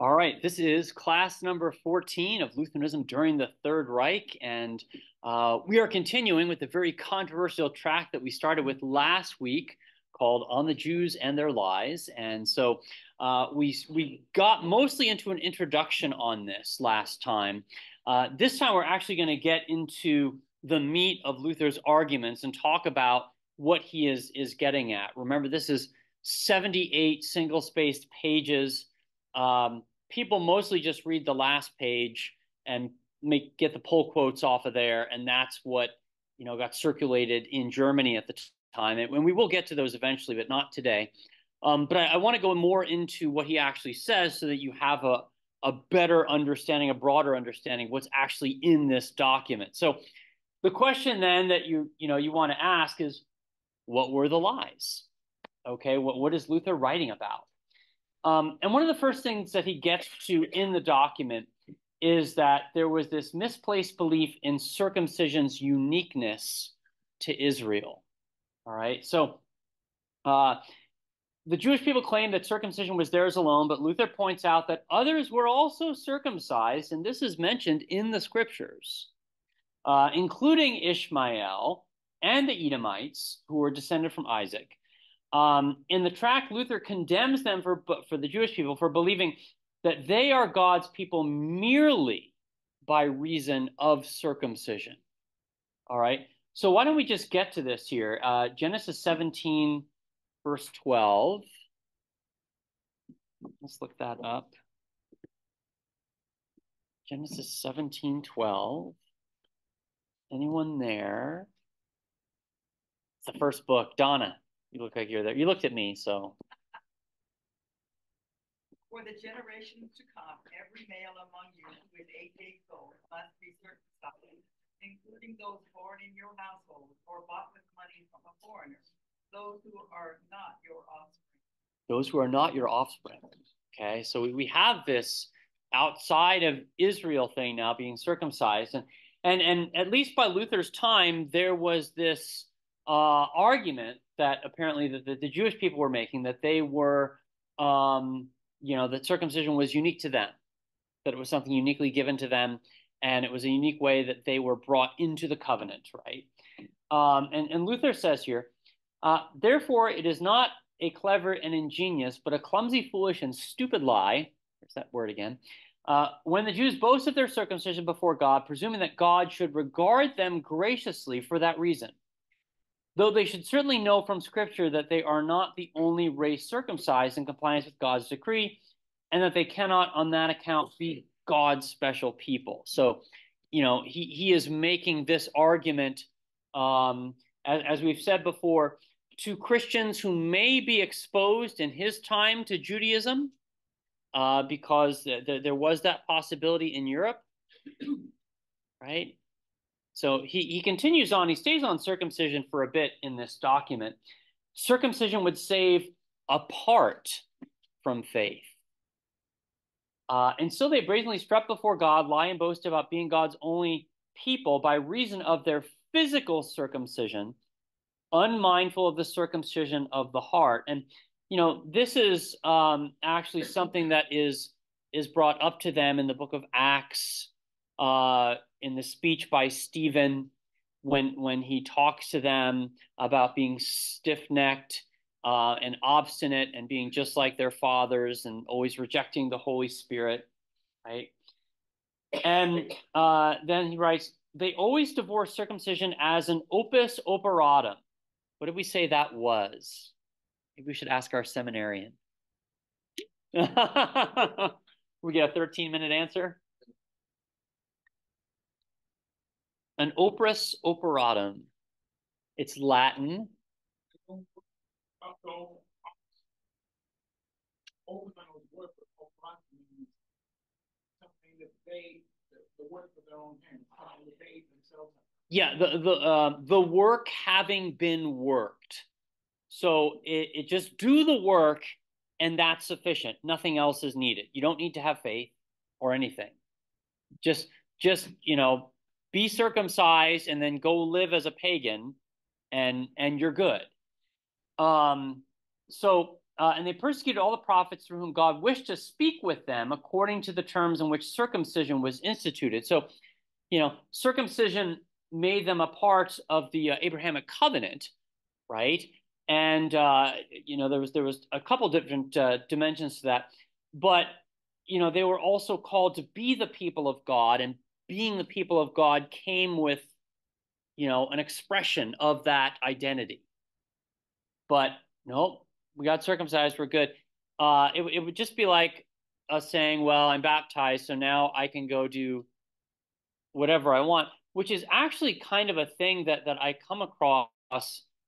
All right, this is class number 14 of Lutheranism during the Third Reich, and uh, we are continuing with the very controversial tract that we started with last week called On the Jews and Their Lies. And so uh, we, we got mostly into an introduction on this last time. Uh, this time we're actually going to get into the meat of Luther's arguments and talk about what he is, is getting at. Remember, this is 78 single-spaced pages um, people mostly just read the last page and make get the pull quotes off of there, and that's what you know got circulated in Germany at the time. And we will get to those eventually, but not today. Um, but I, I want to go more into what he actually says so that you have a a better understanding, a broader understanding what's actually in this document. So the question then that you you know you want to ask is, what were the lies? Okay, what what is Luther writing about? Um, and one of the first things that he gets to in the document is that there was this misplaced belief in circumcision's uniqueness to Israel. All right. So uh, the Jewish people claim that circumcision was theirs alone, but Luther points out that others were also circumcised, and this is mentioned in the scriptures, uh, including Ishmael and the Edomites, who were descended from Isaac. Um, in the tract, Luther condemns them for, for the Jewish people for believing that they are God's people merely by reason of circumcision. All right. So why don't we just get to this here? Uh, Genesis 17, verse 12. Let's look that up. Genesis 17, 12. Anyone there? It's the first book. Donna. You look like you're there. You looked at me, so. For the generations to come, every male among you who is eight days old must be circumcised, including those born in your household or bought with money from a foreigner, those who are not your offspring. Those who are not your offspring. Okay, so we, we have this outside of Israel thing now being circumcised. And, and, and at least by Luther's time, there was this uh, argument that apparently the, the, the, Jewish people were making that they were, um, you know, that circumcision was unique to them, that it was something uniquely given to them, and it was a unique way that they were brought into the covenant, right? Um, and, and Luther says here, uh, therefore, it is not a clever and ingenious, but a clumsy, foolish, and stupid lie. There's that word again. Uh, when the Jews boast of their circumcision before God, presuming that God should regard them graciously for that reason though they should certainly know from Scripture that they are not the only race circumcised in compliance with God's decree, and that they cannot, on that account, be God's special people. So, you know, he, he is making this argument, um, as, as we've said before, to Christians who may be exposed in his time to Judaism, uh, because th- th- there was that possibility in Europe, right? So he, he continues on, he stays on circumcision for a bit in this document. Circumcision would save apart from faith. Uh, and so they brazenly strut before God, lie and boast about being God's only people by reason of their physical circumcision, unmindful of the circumcision of the heart. And, you know, this is um, actually something that is is brought up to them in the book of Acts uh, in the speech by Stephen when when he talks to them about being stiff-necked uh, and obstinate and being just like their fathers and always rejecting the Holy Spirit, right? And uh, then he writes, they always divorce circumcision as an opus operatum. What did we say that was? Maybe we should ask our seminarian. we get a 13 minute answer. An opus operatum. It's Latin. Yeah, the the uh, the work having been worked. So it, it just do the work, and that's sufficient. Nothing else is needed. You don't need to have faith or anything. Just just you know be circumcised and then go live as a pagan and and you're good um so uh, and they persecuted all the prophets through whom God wished to speak with them according to the terms in which circumcision was instituted. So, you know, circumcision made them a part of the uh, Abrahamic covenant, right? And uh, you know, there was there was a couple different uh, dimensions to that, but you know, they were also called to be the people of God, and being the people of God came with, you know, an expression of that identity. But no, we got circumcised, we're good. Uh, it, it would just be like us saying, well, I'm baptized, so now I can go do whatever I want, which is actually kind of a thing that that I come across.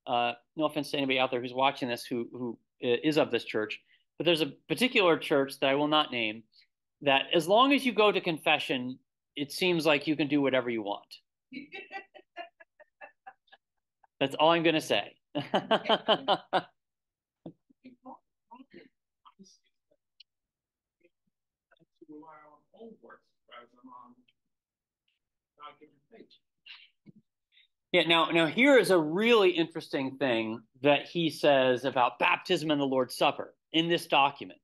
Uh, no offense to anybody out there who's watching this who who is of this church, but there's a particular church that I will not name that as long as you go to confession, it seems like you can do whatever you want. That's all I'm going to say. Yeah, now now here is a really interesting thing that he says about baptism and the Lord's Supper in this document.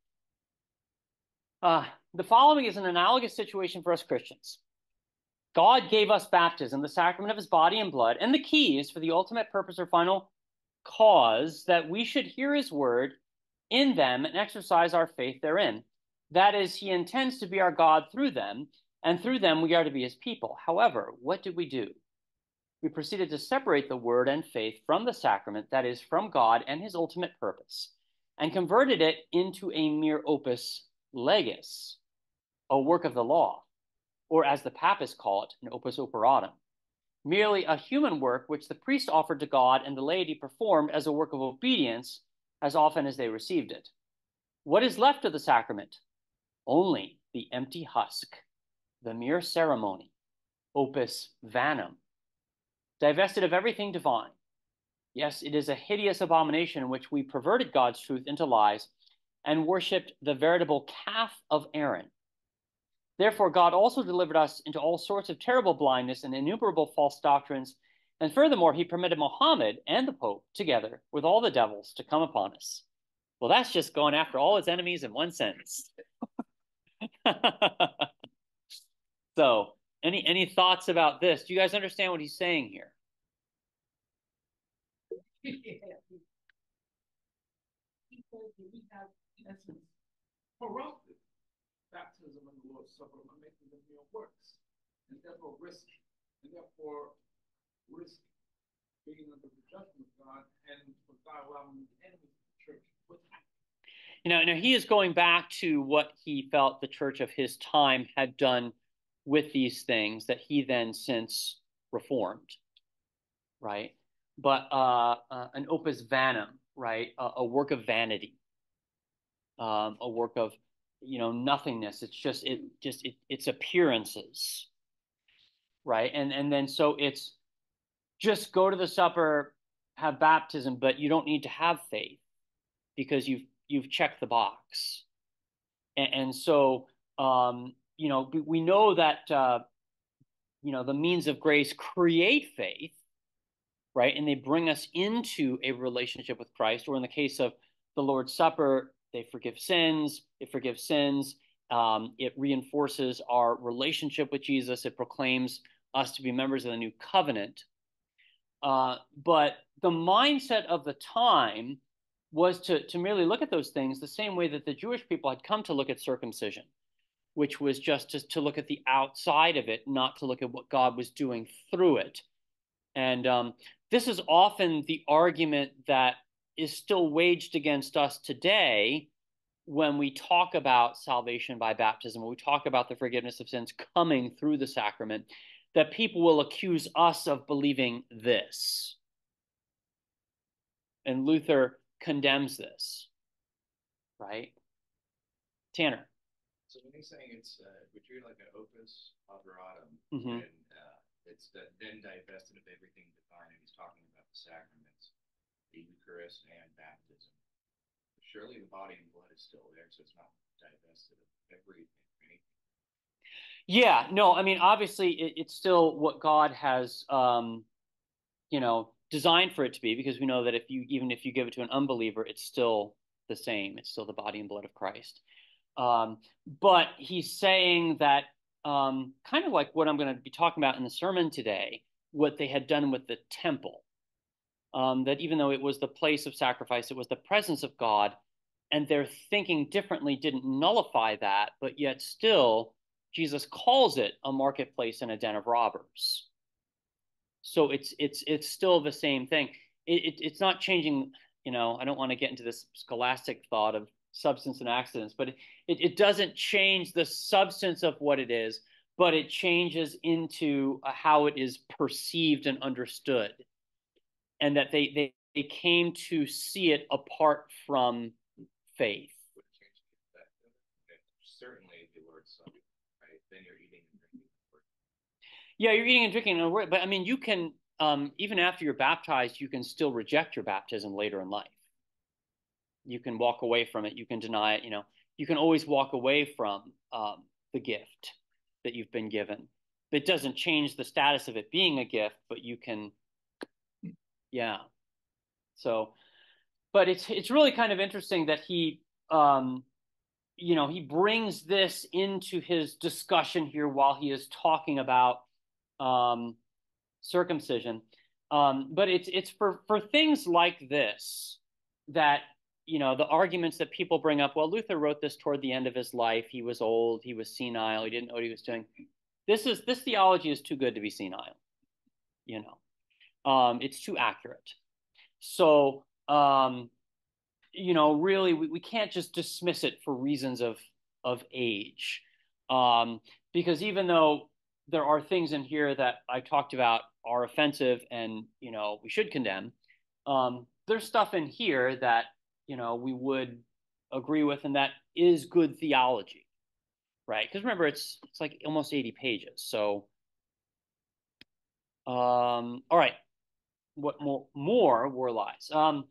Uh, the following is an analogous situation for us Christians. God gave us baptism, the sacrament of his body and blood, and the keys for the ultimate purpose or final cause that we should hear his word in them and exercise our faith therein. That is, he intends to be our God through them, and through them we are to be his people. However, what did we do? We proceeded to separate the word and faith from the sacrament, that is, from God and his ultimate purpose, and converted it into a mere opus legis, a work of the law, or as the papists call it, an opus operatum, merely a human work which the priest offered to God and the laity performed as a work of obedience as often as they received it. What is left of the sacrament? Only the empty husk, the mere ceremony, opus vanum, divested of everything divine. Yes, it is a hideous abomination in which we perverted God's truth into lies and worshipped the veritable calf of Aaron. Therefore, God also delivered us into all sorts of terrible blindness and innumerable false doctrines and furthermore, he permitted Mohammed and the Pope together with all the devils to come upon us. Well, that's just going after all his enemies in one sentence. so, any any thoughts about this? Do you guys understand what he's saying here? In essence, corrupted baptism and the Lord's Supper by making them mere works, and therefore risk, and therefore risk being under the judgment of God and for God allowing the enemies of the church with you know, now he is going back to what he felt the church of his time had done with these things that he then since reformed, right? But uh, uh, an opus vanum, right? A, a work of vanity, um, a work of you know nothingness. It's just it just it, it's appearances, right? And and then so it's just go to the supper, have baptism, but you don't need to have faith because you've you've checked the box. And, and so, um, you know, we know that uh, you know the means of grace create faith, right? And they bring us into a relationship with Christ. Or in the case of the Lord's Supper, they forgive sins. It forgives sins. Um, it reinforces our relationship with Jesus. It proclaims us to be members of the new covenant. Uh, but the mindset of the time was to, to merely look at those things the same way that the Jewish people had come to look at circumcision, which was just to, to look at the outside of it, not to look at what God was doing through it. And um, this is often the argument that is still waged against us today when we talk about salvation by baptism, when we talk about the forgiveness of sins coming through the sacrament that people will accuse us of believing this. And Luther condemns this, right? Tanner. So when he's saying it's uh, we're treated like an opus operatum, mm-hmm. and uh, it's then divested of everything divine, and he's talking about the sacraments, the Eucharist, and baptism. Surely the body and blood is still there, so it's not divested of everything. right? Yeah, no, I mean, obviously, it, it's still what God has, um, you know, designed for it to be, because we know that if you even if you give it to an unbeliever, it's still the same. It's still the body and blood of Christ. Um, but he's saying that um, kind of like what I'm going to be talking about in the sermon today, what they had done with the temple. Um, that even though it was the place of sacrifice, it was the presence of God, and their thinking differently didn't nullify that, but yet still, Jesus calls it a marketplace and a den of robbers. So it's it's it's still the same thing. It, it, it's not changing. You know, I don't want to get into this scholastic thought of substance and accidents, but it, it doesn't change the substance of what it is, but it changes into how it is perceived and understood. And that they, they, they came to see it apart from faith. Certainly the right? Then you're eating and drinking. Yeah, you're eating and drinking the word, but I mean, you can, um, even after you're baptized, you can still reject your baptism later in life you can walk away from it you can deny it you know you can always walk away from um, the gift that you've been given it doesn't change the status of it being a gift but you can yeah so but it's it's really kind of interesting that he um, you know he brings this into his discussion here while he is talking about um, circumcision um, but it's it's for for things like this that you know, the arguments that people bring up, well, Luther wrote this toward the end of his life. He was old, he was senile, he didn't know what he was doing. This is this theology is too good to be senile, you know. Um, it's too accurate. So um, you know, really we, we can't just dismiss it for reasons of of age. Um, because even though there are things in here that I talked about are offensive and you know we should condemn, um, there's stuff in here that you know, we would agree with, and that is good theology, right? Because remember, it's it's like almost 80 pages. So, um, all right, what more? More were lies. Um,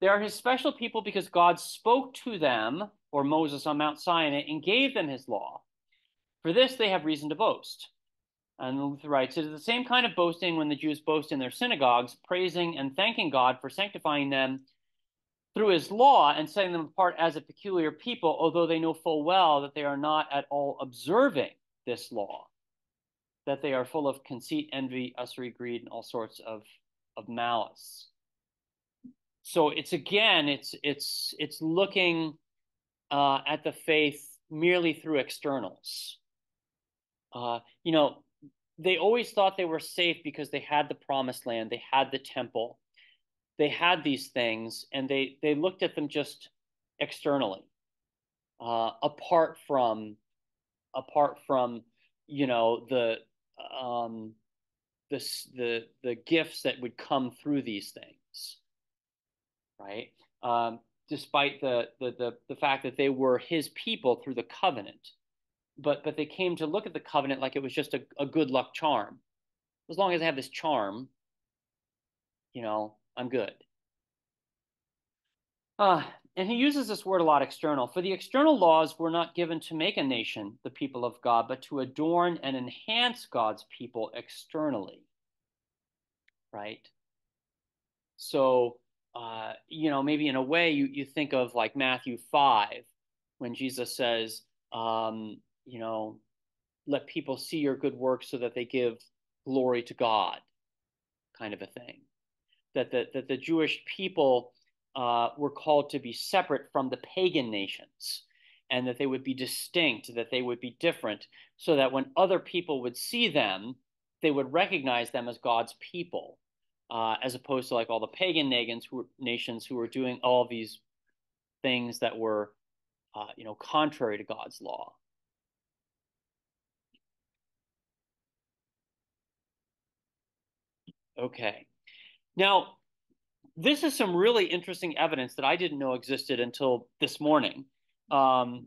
they are his special people because God spoke to them, or Moses on Mount Sinai, and gave them his law. For this, they have reason to boast. And Luther writes, It is the same kind of boasting when the Jews boast in their synagogues, praising and thanking God for sanctifying them through his law and setting them apart as a peculiar people, although they know full well that they are not at all observing this law, that they are full of conceit, envy, usury, greed, and all sorts of, of malice. So it's again, it's it's it's looking uh, at the faith merely through externals. Uh, you know, they always thought they were safe because they had the promised land, they had the temple, they had these things and they they looked at them just externally uh, apart from apart from you know the um the the the gifts that would come through these things right um despite the, the the the fact that they were his people through the covenant but but they came to look at the covenant like it was just a, a good luck charm as long as i have this charm you know I'm good. Uh, and he uses this word a lot external. For the external laws were not given to make a nation the people of God, but to adorn and enhance God's people externally. Right? So, uh, you know, maybe in a way you, you think of like Matthew 5 when Jesus says, um, you know, let people see your good works so that they give glory to God, kind of a thing that the, that the Jewish people uh, were called to be separate from the pagan nations and that they would be distinct, that they would be different, so that when other people would see them, they would recognize them as God's people, uh, as opposed to like all the pagan nations who were, nations who were doing all these things that were, uh, you know, contrary to God's law. Okay. Now, this is some really interesting evidence that I didn't know existed until this morning. Um,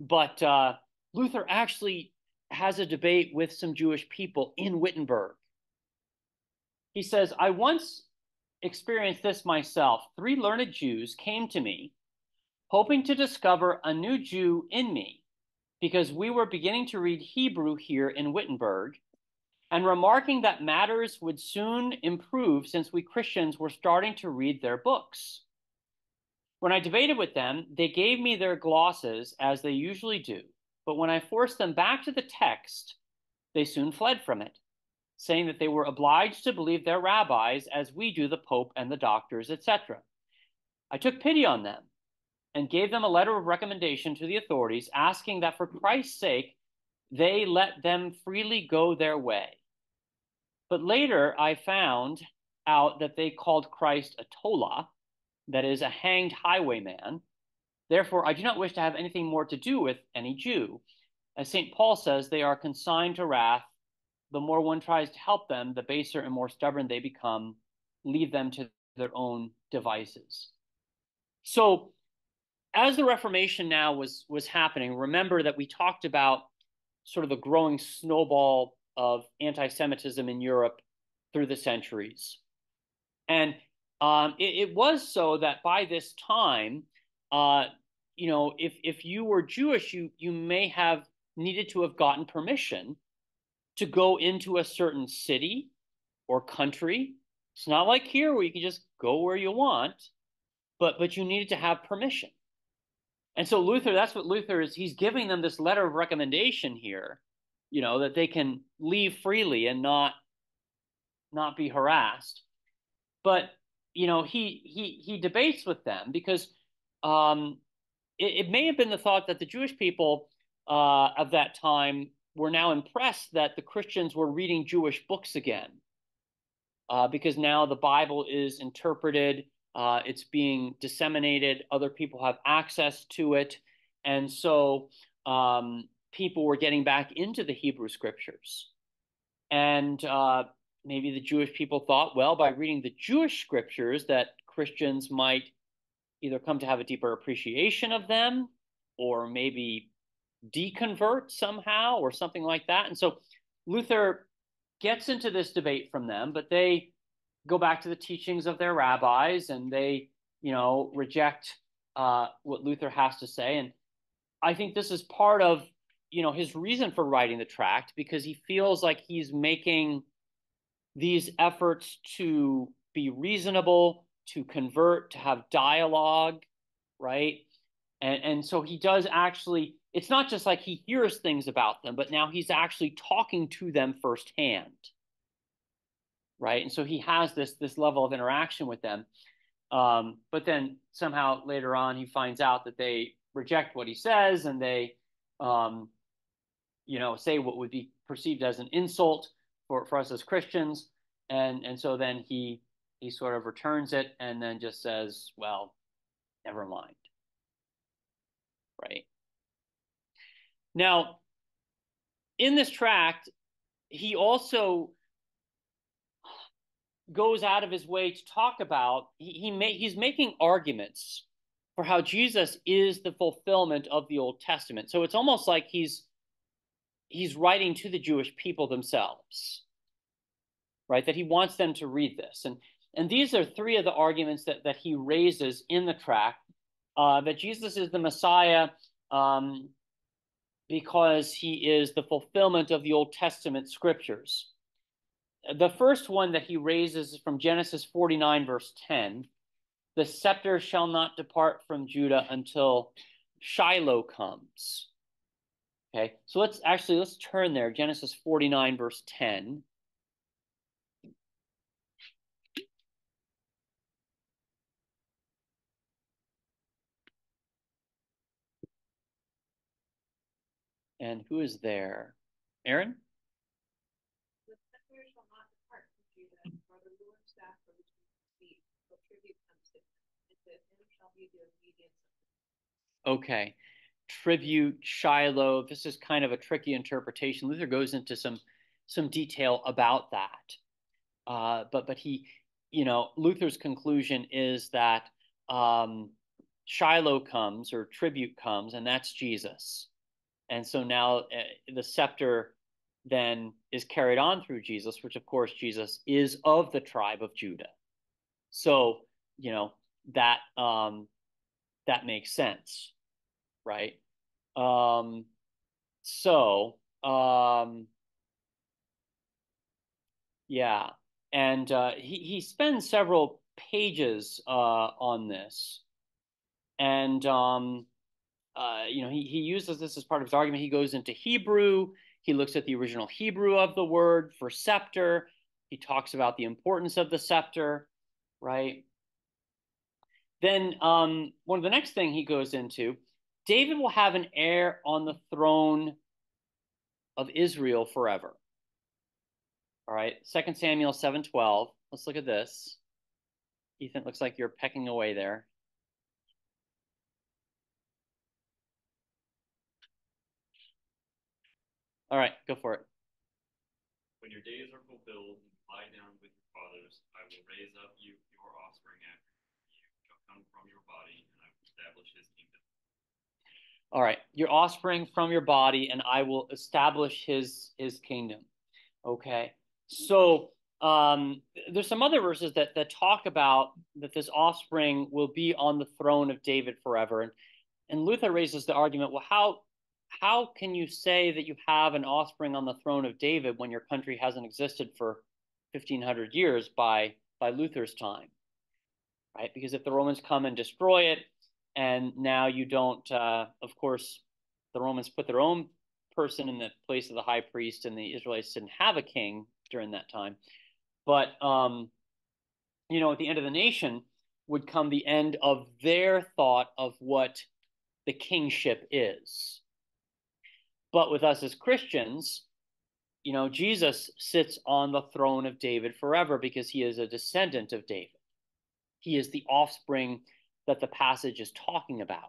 but uh, Luther actually has a debate with some Jewish people in Wittenberg. He says, I once experienced this myself. Three learned Jews came to me, hoping to discover a new Jew in me, because we were beginning to read Hebrew here in Wittenberg and remarking that matters would soon improve since we Christians were starting to read their books. When I debated with them, they gave me their glosses as they usually do, but when I forced them back to the text, they soon fled from it, saying that they were obliged to believe their rabbis as we do the Pope and the doctors, etc. I took pity on them and gave them a letter of recommendation to the authorities asking that for Christ's sake they let them freely go their way. But later I found out that they called Christ a tola, that is, a hanged highwayman. Therefore, I do not wish to have anything more to do with any Jew. As St. Paul says, they are consigned to wrath. The more one tries to help them, the baser and more stubborn they become. Leave them to their own devices. So, as the Reformation now was was happening, remember that we talked about sort of the growing snowball of anti-Semitism in Europe through the centuries, and um, it, it, was so that by this time, uh, you know, if if you were Jewish, you you may have needed to have gotten permission to go into a certain city or country. It's not like here where you can just go where you want, but but you needed to have permission. And so Luther, that's what Luther is. He's giving them this letter of recommendation here, you know, that they can leave freely and not not be harassed. But you know, he he he debates with them because um, it, it, may have been the thought that the Jewish people uh, of that time were now impressed that the Christians were reading Jewish books again, uh, because now the Bible is interpreted uh, it's being disseminated. Other people have access to it. And so um, people were getting back into the Hebrew scriptures. And uh, maybe the Jewish people thought, well, by reading the Jewish scriptures, that Christians might either come to have a deeper appreciation of them or maybe deconvert somehow or something like that. And so Luther gets into this debate from them, but they go back to the teachings of their rabbis and they, you know, reject uh, what Luther has to say. And I think this is part of, you know, his reason for writing the tract because he feels like he's making these efforts to be reasonable, to convert, to have dialogue, right? And, and so he does actually, it's not just like he hears things about them, but now he's actually talking to them firsthand right? And so he has this this level of interaction with them. Um, but then somehow later on, he finds out that they reject what he says and they, um, you know, say what would be perceived as an insult for, for us as Christians. And and so then he he sort of returns it and then just says, well, never mind. Right. Now, in this tract, he also goes out of his way to talk about he, he may, he's making arguments for how Jesus is the fulfillment of the Old Testament. So it's almost like he's he's writing to the Jewish people themselves. Right? That he wants them to read this. And and these are three of the arguments that, that he raises in the tract uh, that Jesus is the Messiah um, because he is the fulfillment of the Old Testament scriptures the first one that he raises is from Genesis 49, verse 10. The scepter shall not depart from Judah until Shiloh comes. Okay, so let's actually let's turn there. Genesis 49, verse 10. And who is there? Aaron? Okay. Tribute, Shiloh. This is kind of a tricky interpretation. Luther goes into some some detail about that. Uh, but but he, you know, Luther's conclusion is that um, Shiloh comes or tribute comes, and that's Jesus. And so now uh, the scepter then is carried on through Jesus, which of course Jesus is of the tribe of Judah. So you know that um, that makes sense right? Um, so, um, yeah, and uh, he he spends several pages uh, on this. and um, uh, you know he he uses this as part of his argument. He goes into Hebrew. He looks at the original Hebrew of the word for scepter. He talks about the importance of the scepter, right? Then um, one of the next thing he goes into, David will have an heir on the throne of Israel forever. All right, Second Samuel 7:12. Let's look at this. Ethan, looks like you're pecking away there. All right, go for it. When your days are fulfilled lie down with your fathers, I will raise up you your offspring after you shall come from your body, and I will establish his kingdom. All right, your offspring from your body, and I will establish his his kingdom. Okay, so um, there's some other verses that that talk about that this offspring will be on the throne of David forever, and and Luther raises the argument, well, how how can you say that you have an offspring on the throne of David when your country hasn't existed for 1500 years by by Luther's time? Right? Because if the Romans come and destroy it, and now you don't, uh, of course, the Romans put their own person in the place of the high priest, and the Israelites didn't have a king during that time. But um, you know, at the end of the nation would come the end of their thought of what the kingship is. But with us as Christians, you know, Jesus sits on the throne of David forever because he is a descendant of David. He is the offspring that the passage is talking about.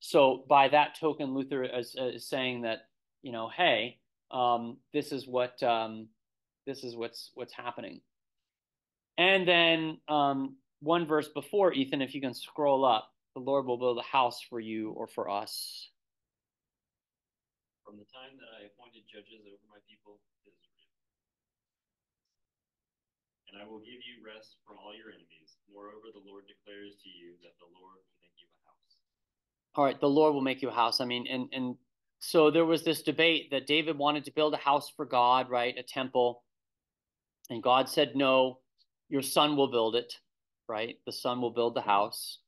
So, by that token, Luther is, is saying that, you know, hey, um, this is what um, this is what's what's happening. And then um, one verse before Ethan, if you can scroll up, the Lord will build a house for you or for us from the time that I appointed judges over my people Israel. And I will give you rest from all your enemies. The Lord declares to you that the Lord will make you a house. All right, the Lord will make you a house. I mean, and and so there was this debate that David wanted to build a house for God, right, a temple, and God said no. Your son will build it, right? The son will build the house,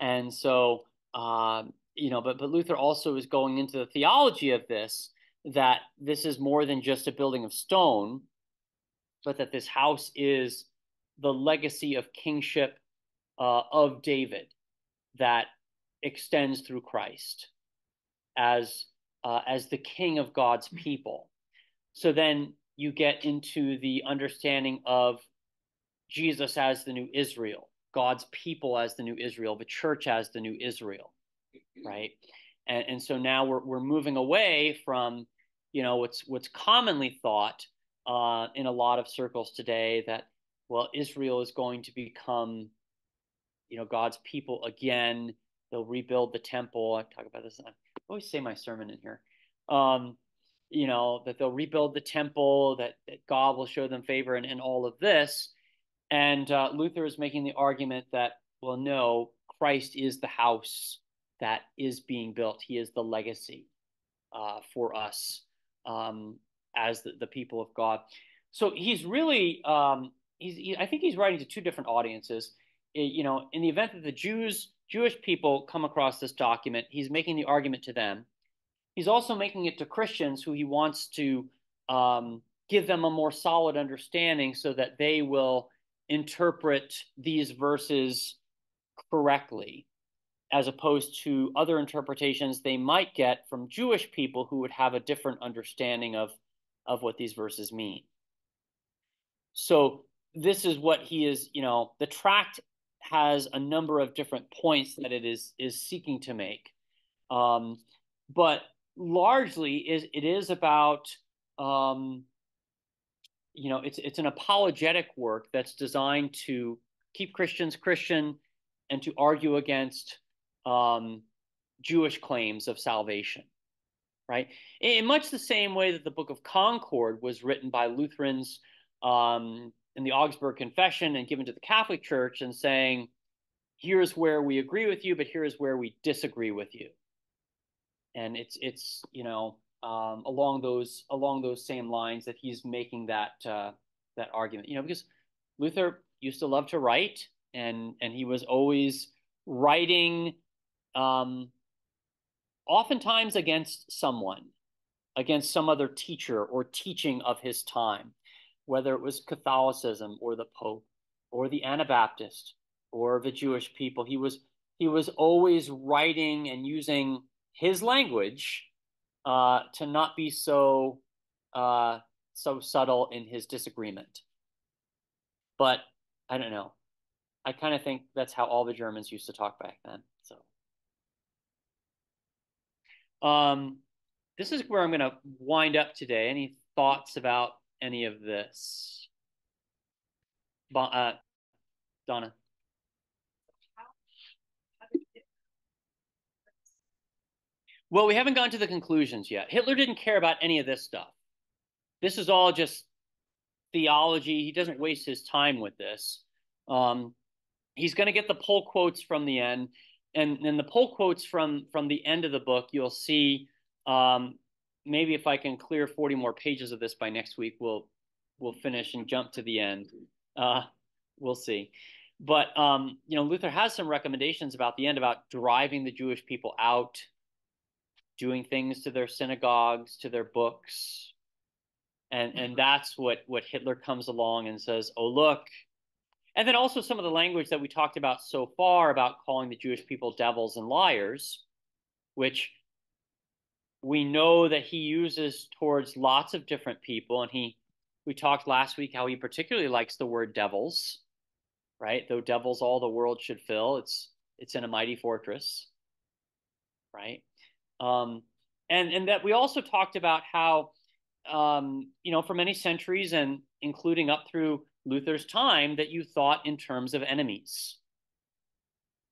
and so um, you know, but but Luther also is going into the theology of this that this is more than just a building of stone, but that this house is the legacy of kingship uh, of David that extends through Christ as uh, as the king of God's people. So then you get into the understanding of Jesus as the new Israel, God's people as the new Israel, the church as the new Israel right? And, and so now we're, we're moving away from, you know, what's what's commonly thought uh, in a lot of circles today that well, Israel is going to become, you know, God's people again. They'll rebuild the temple. I talk about this. I always say my sermon in here. Um, you know that they'll rebuild the temple, that, that God will show them favor, and, and all of this. And uh, Luther is making the argument that well, no, Christ is the house that is being built. He is the legacy uh, for us um, as the, the, people of God. So he's really, um, he's, he, I think he's writing to two different audiences. It, you know, in the event that the Jews, Jewish people come across this document, he's making the argument to them. He's also making it to Christians who he wants to um, give them a more solid understanding so that they will interpret these verses correctly as opposed to other interpretations they might get from Jewish people who would have a different understanding of, of what these verses mean. So this is what he is, you know, the tract has a number of different points that it is is seeking to make. Um, but largely is it is about um, you know it's it's an apologetic work that's designed to keep Christians Christian and to argue against um, Jewish claims of salvation, right? In much the same way that the Book of Concord was written by Lutherans um, in the Augsburg Confession and given to the Catholic Church and saying, here's where we agree with you, but here's where we disagree with you. And it's it's you know um, along those along those same lines that he's making that uh, that argument. You know because Luther used to love to write and and he was always writing um, oftentimes against someone, against some other teacher or teaching of his time, whether it was Catholicism or the Pope or the Anabaptist or the Jewish people. He was he was always writing and using his language uh, to not be so uh, so subtle in his disagreement. But I don't know. I kind of think that's how all the Germans used to talk back then. So, um, this is where I'm going to wind up today. Any thoughts about any of this? Uh, Donna. Well, we haven't gone to the conclusions yet. Hitler didn't care about any of this stuff. This is all just theology. He doesn't waste his time with this. Um, he's going to get the pull quotes from the end, and and the pull quotes from from the end of the book. You'll see. Um, maybe if I can clear 40 more pages of this by next week, we'll we'll finish and jump to the end. Uh, we'll see. But um, you know, Luther has some recommendations about the end about driving the Jewish people out, doing things to their synagogues, to their books, and and that's what what Hitler comes along and says, "Oh look." And then also some of the language that we talked about so far about calling the Jewish people devils and liars, which we know that he uses towards lots of different people. And he, we talked last week how he particularly likes the word devils, right? Though devils all the world should fill, it's it's in a mighty fortress, right? Um, and and that we also talked about how, um, you know, for many centuries and including up through Luther's time that you thought in terms of enemies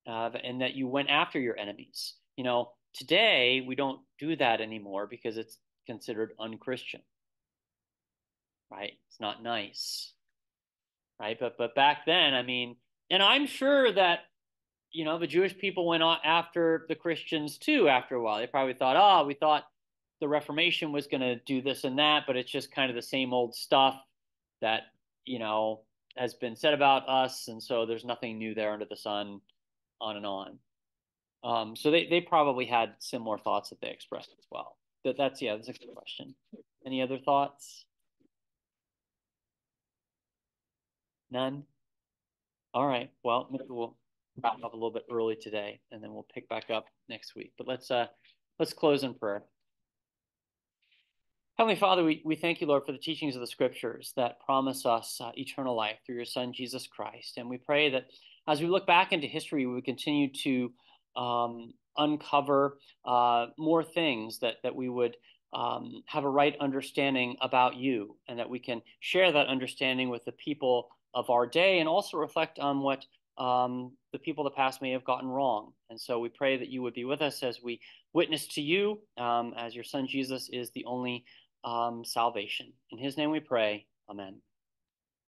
uh, and that you went after your enemies. You know, today we don't do that anymore because it's considered unchristian, right? It's not nice, right? But but back then, I mean, and I'm sure that you know the Jewish people went on after the Christians too. After a while, they probably thought, oh, we thought the Reformation was going to do this and that, but it's just kind of the same old stuff that you know, has been said about us, and so there's nothing new there under the sun, on and on. Um, so they, they probably had similar thoughts that they expressed as well. That that's yeah, that's a good question. Any other thoughts? None. All right. Well, maybe we'll wrap up a little bit early today, and then we'll pick back up next week. But let's uh let's close in prayer. Heavenly Father, we, we thank you, Lord, for the teachings of the scriptures that promise us uh, eternal life through your Son, Jesus Christ. And we pray that as we look back into history, we continue to um, uncover uh, more things that, that we would um, have a right understanding about you and that we can share that understanding with the people of our day and also reflect on what um, the people of the past may have gotten wrong. And so we pray that you would be with us as we witness to you, um, as your son Jesus is the only um, salvation. In his name we pray. Amen.